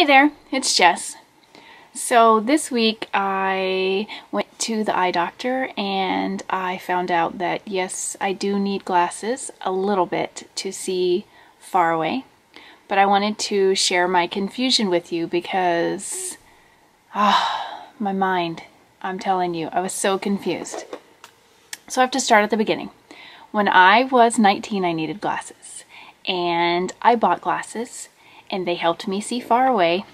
Hey there, it's Jess. So this week I went to the eye doctor and I found out that yes, I do need glasses a little bit to see far away. But I wanted to share my confusion with you because ah, my mind, I'm telling you, I was so confused. So I have to start at the beginning. When I was 19, I needed glasses and I bought glasses and they helped me see far away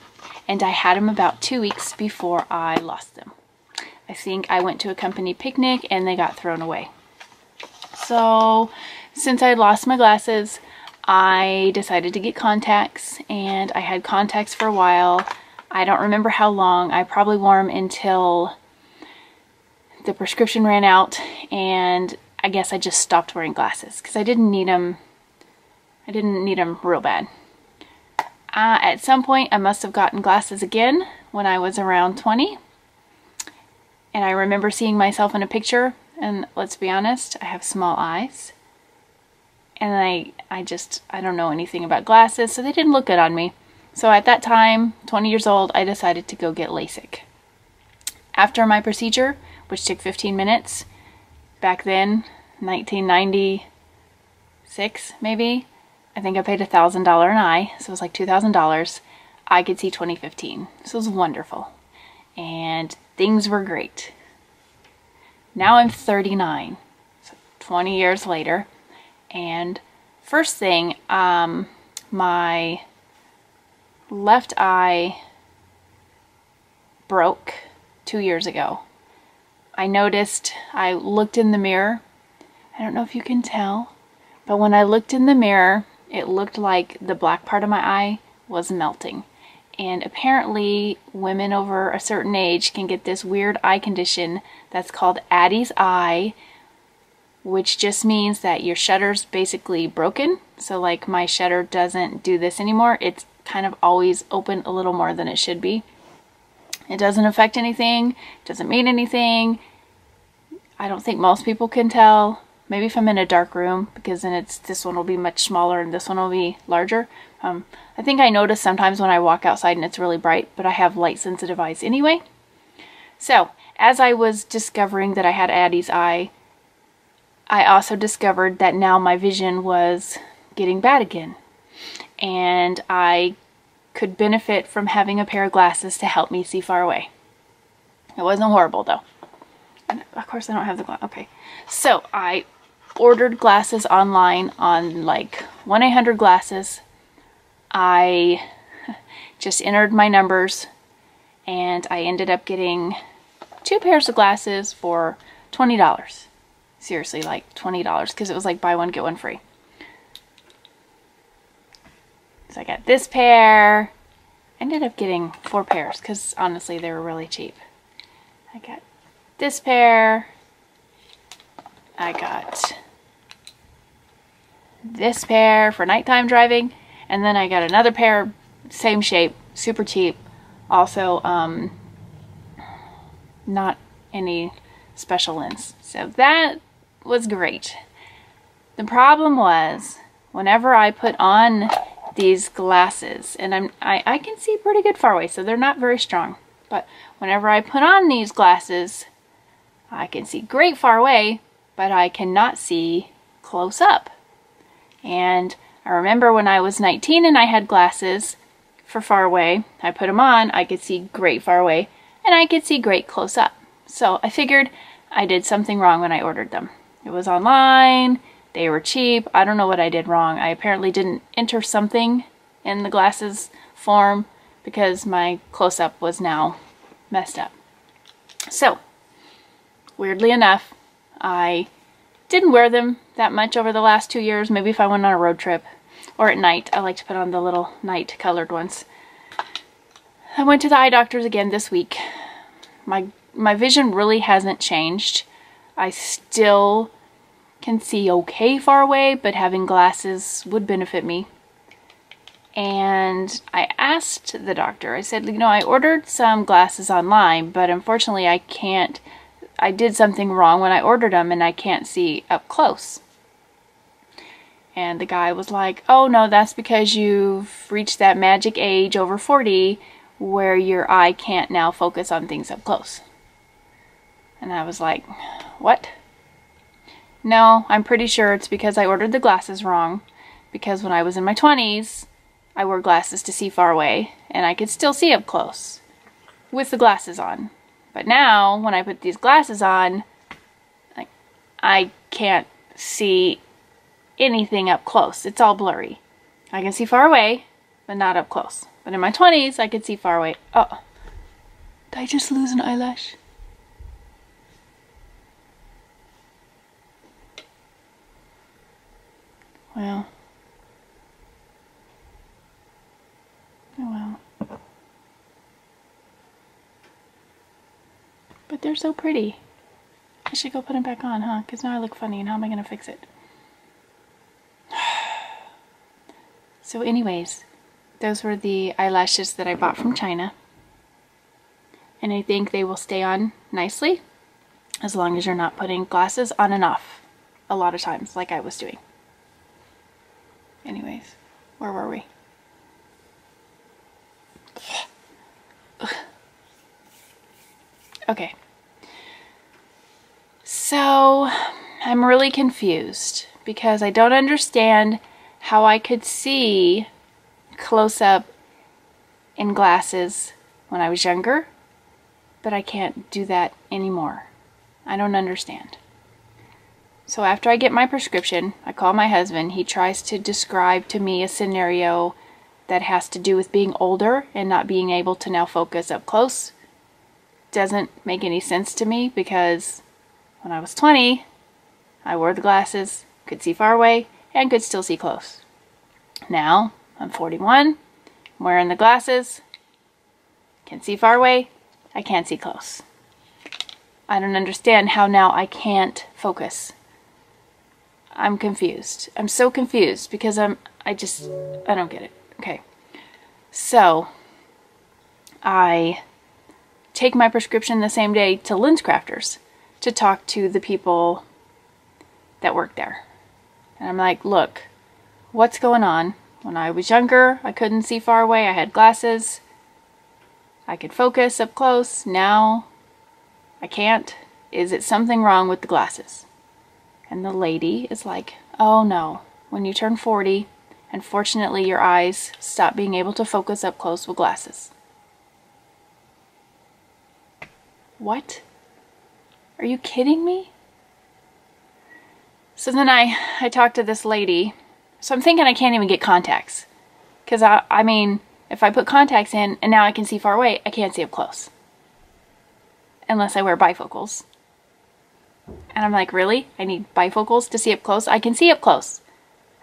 and I had them about two weeks before I lost them. I think I went to a company picnic and they got thrown away. So since I lost my glasses, I decided to get contacts and I had contacts for a while. I don't remember how long. I probably wore them until the prescription ran out and I guess I just stopped wearing glasses because I didn't need them. I didn't need them real bad. Uh, at some point, I must have gotten glasses again when I was around 20. And I remember seeing myself in a picture, and let's be honest, I have small eyes. And I, I just, I don't know anything about glasses, so they didn't look good on me. So at that time, 20 years old, I decided to go get LASIK. After my procedure, which took 15 minutes, back then, 1996 maybe, I think I paid a $1,000 an eye, so it was like $2,000. I could see 2015. So it was wonderful. And things were great. Now I'm 39, so 20 years later. And first thing, um, my left eye broke two years ago. I noticed, I looked in the mirror. I don't know if you can tell, but when I looked in the mirror, it looked like the black part of my eye was melting. And apparently, women over a certain age can get this weird eye condition that's called Adie's eye, which just means that your shutter's basically broken. So, like, my shutter doesn't do this anymore. It's kind of always open a little more than it should be. It doesn't affect anything, doesn't mean anything. I don't think most people can tell. Maybe if I'm in a dark room, because then it's this one will be much smaller and this one will be larger. Um, I think I notice sometimes when I walk outside and it's really bright, but I have light sensitive eyes anyway. So, as I was discovering that I had Adie's eye, I also discovered that now my vision was getting bad again. And I could benefit from having a pair of glasses to help me see far away. It wasn't horrible though. And of course I don't have the glass. Okay. So I ordered glasses online on like 1-800 glasses. I just entered my numbers and I ended up getting two pairs of glasses for $20. Seriously, like $20 because it was like buy one, get one free. So I got this pair. I ended up getting four pairs because honestly they were really cheap. I got this pair. I got this pair for nighttime driving. And then I got another pair, same shape, super cheap. Also, um, not any special lens. So that was great. The problem was, whenever I put on these glasses, and I'm, I, I can see pretty good far away, so they're not very strong. But whenever I put on these glasses, I can see great far away, but I cannot see close up. And I remember when I was 19 and I had glasses for far away, I put them on, I could see great far away, and I could see great close up. So I figured I did something wrong when I ordered them. It was online, they were cheap, I don't know what I did wrong. I apparently didn't enter something in the glasses form because my close-up was now messed up. So, weirdly enough, I didn't wear them that much over the last two years. Maybe if I went on a road trip or at night. I like to put on the little night colored ones. I went to the eye doctors again this week. My, my vision really hasn't changed. I still can see okay far away, but having glasses would benefit me. And I asked the doctor, I said, you know, I ordered some glasses online, but unfortunately I can't I did something wrong when I ordered them and I can't see up close. And the guy was like, oh no, that's because you've reached that magic age over 40 where your eye can't now focus on things up close. And I was like, what? No, I'm pretty sure it's because I ordered the glasses wrong. Because when I was in my 20s, I wore glasses to see far away, and I could still see up close with the glasses on. But now, when I put these glasses on, like, I can't see anything up close. It's all blurry. I can see far away, but not up close. But in my 20s, I could see far away. Oh, did I just lose an eyelash? Well. Oh well. But they're so pretty. I should go put them back on, huh? Because now I look funny and how am I going to fix it? so anyways, those were the eyelashes that I bought from China. And I think they will stay on nicely as long as you're not putting glasses on and off a lot of times like I was doing. Anyways, where were we? Okay. So, I'm really confused because I don't understand how I could see close up in glasses when I was younger, but I can't do that anymore. I don't understand. So after I get my prescription, I call my husband. He tries to describe to me a scenario that has to do with being older and not being able to now focus up close. Doesn't make any sense to me because when I was 20, I wore the glasses, could see far away, and could still see close. Now, I'm 41, I'm wearing the glasses, can see far away, I can't see close. I don't understand how now I can't focus. I'm confused. I'm so confused because I'm, I just, I don't get it. Okay. So, I take my prescription the same day to LensCrafters to talk to the people that work there. And I'm like, look, what's going on? When I was younger, I couldn't see far away. I had glasses. I could focus up close. Now, I can't. Is it something wrong with the glasses? And the lady is like, oh no, when you turn 40, unfortunately your eyes stop being able to focus up close with glasses. What? Are you kidding me? So then I, I talked to this lady. So I'm thinking I can't even get contacts. Because I, I mean, if I put contacts in and now I can see far away, I can't see up close. Unless I wear bifocals. And I'm like, really? I need bifocals to see up close? I can see up close.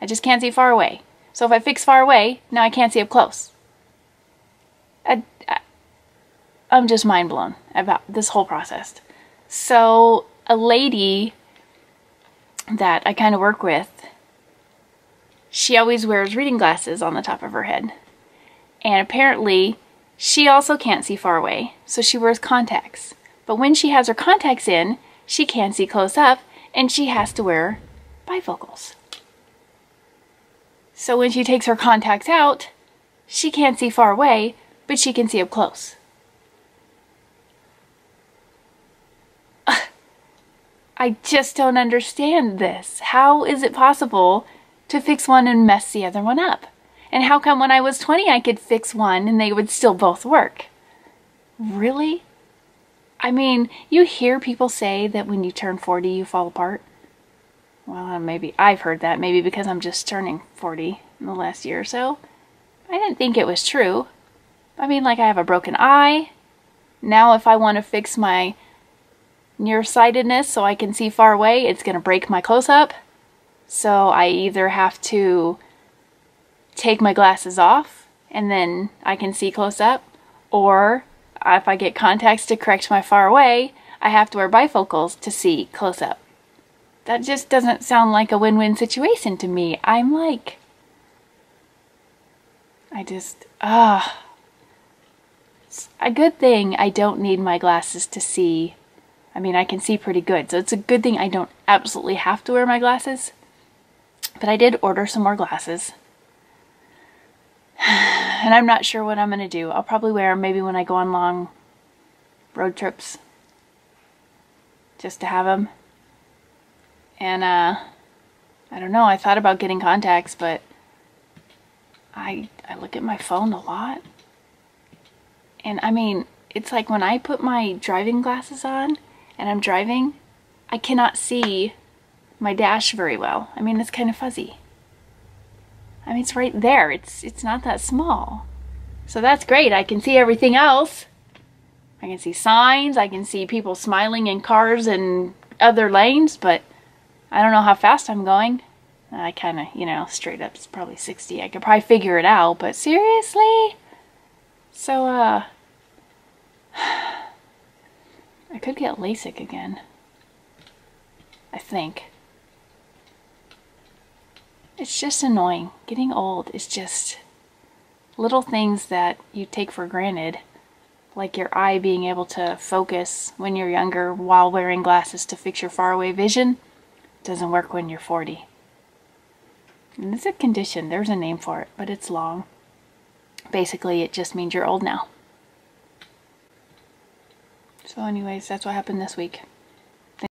I just can't see far away. So if I fix far away, now I can't see up close. I, I, I'm just mind blown about this whole process. So a lady that I kind of work with, she always wears reading glasses on the top of her head. And apparently, she also can't see far away, so she wears contacts. But when she has her contacts in, she can't see close up and she has to wear bifocals. So when she takes her contacts out, she can't see far away, but she can see up close. I just don't understand this. How is it possible to fix one and mess the other one up? And how come when I was 20 I could fix one and they would still both work? Really? I mean, you hear people say that when you turn 40, you fall apart. Well, uh, maybe I've heard that, maybe because I'm just turning 40 in the last year or so. I didn't think it was true. I mean, like, I have a broken eye. Now, if I want to fix my nearsightedness so I can see far away, it's going to break my close up. So I either have to take my glasses off and then I can see close up, or if I get contacts to correct my far away, I have to wear bifocals to see close up. That just doesn't sound like a win-win situation to me. I'm like, I just, ah. It's a good thing I don't need my glasses to see. I mean, I can see pretty good, so it's a good thing I don't absolutely have to wear my glasses. But I did order some more glasses. And I'm not sure what I'm going to do. I'll probably wear them maybe when I go on long road trips. Just to have them. And, uh, I don't know. I thought about getting contacts, but I, I look at my phone a lot. And I mean, it's like when I put my driving glasses on and I'm driving, I cannot see my dash very well. I mean, it's kind of fuzzy. I mean, it's right there. It's, it's not that small. So that's great. I can see everything else. I can see signs. I can see people smiling in cars and other lanes, but I don't know how fast I'm going. I kind of, you know, straight up, it's probably 60. I could probably figure it out, but seriously? So, uh, I could get LASIK again. I think. It's just annoying. Getting old is just little things that you take for granted. Like your eye being able to focus when you're younger while wearing glasses to fix your faraway vision doesn't work when you're 40. And it's a condition, there's a name for it, but it's long. Basically, it just means you're old now. So anyways, that's what happened this week.